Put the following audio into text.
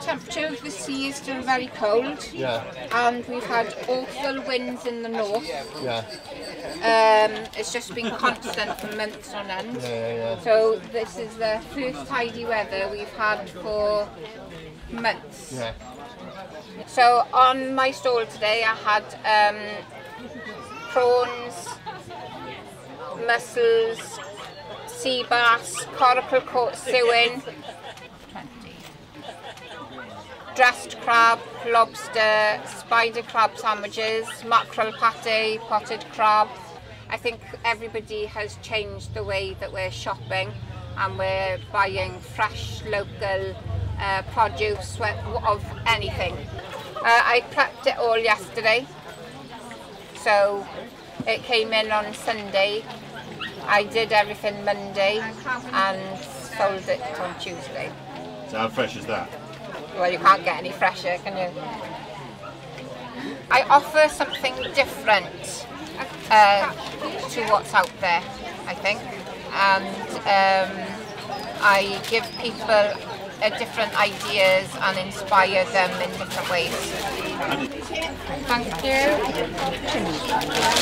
Temperature of the sea is still very cold. Yeah. And we've had awful winds in the north. Yeah. Um, it's just been constant for months on end. Yeah, yeah, yeah. So this is the first tidy weather we've had for months. Yeah. So on my stall today I had um, prawns, mussels, sea bass, coracle caught sewin, dressed crab, lobster, spider crab sandwiches, mackerel patty, potted crab. I think everybody has changed the way that we're shopping and we're buying fresh local uh, produce of anything. Uh, I prepped it all yesterday, so it came in on Sunday. I did everything Monday and sold it on Tuesday. So how fresh is that? Well, you can't get any fresher, can you? I offer something different uh, to what's out there, I think, and um, I give people uh, different ideas and inspire them in different ways. Thank you.